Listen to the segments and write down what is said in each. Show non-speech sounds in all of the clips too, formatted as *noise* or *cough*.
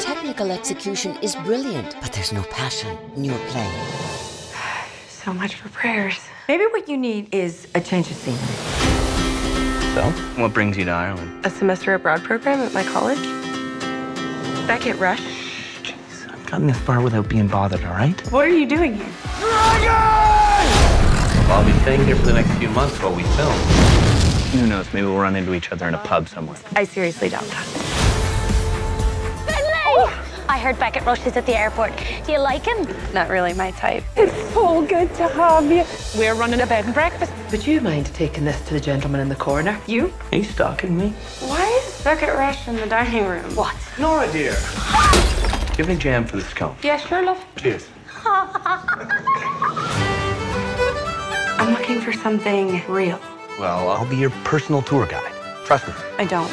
technical execution is brilliant, but there's no passion in your play. *sighs* So much for prayers. Maybe what you need is a change of scenery. So, what brings you to Ireland? A semester abroad program at my college. Beckett Rush. Jeez, I've gotten this far without being bothered, all right? What are you doing here? Well, I'll be staying here for the next few months while we film. Who knows? Maybe we'll run into each other in a pub somewhere. I seriously doubt that. I heard Beckett Rush is at the airport. Do you like him? Not really my type. It's so good to have you. We're running a bed and breakfast. Would you mind taking this to the gentleman in the corner? You? Are you stalking me? Why is Beckett Rush in the dining room? What? Nora, dear. *laughs* Give me jam for the scone. Yeah, sure, love. Cheers. *laughs* I'm looking for something real. Well, I'll be your personal tour guide. Trust me. I don't.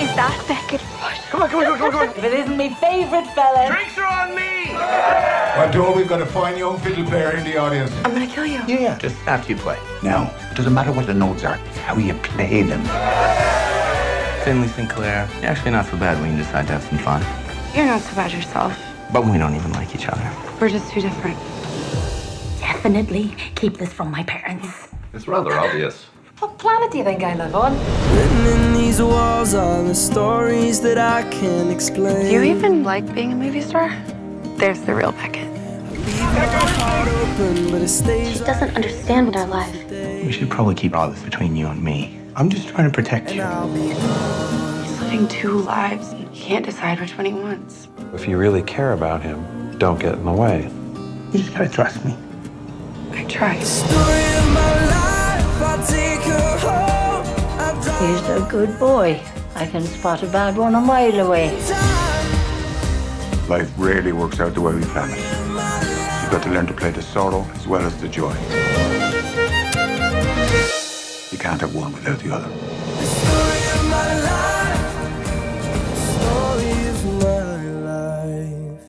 Is that Beckett Rush? Come on, come on, come on, come on. If it isn't my favorite fella. Drinks are on me! I'm told we've got a fine young fiddle player in the audience. I'm gonna kill you. Yeah, yeah. Just after you play. Now, it doesn't matter what the notes are, it's how you play them. Finley Sinclair. You're actually not so bad when you decide to have some fun. You're not so bad yourself. But we don't even like each other. We're just too different. Definitely keep this from my parents. It's rather obvious. What planet do you think I live on? Written in these walls are the stories that I can't explain. Do you even like being a movie star? There's the real Beckett. open, but it stays She doesn't understand our life. We should probably keep all this between you and me. I'm just trying to protect you. He's living two lives. He can't decide which one he wants. If you really care about him, don't get in the way. You just gotta trust me. I tried. He's a good boy. I can spot a bad one a mile away. Life rarely works out the way we plan it. You've got to learn to play the sorrow as well as the joy. You can't have one without the other.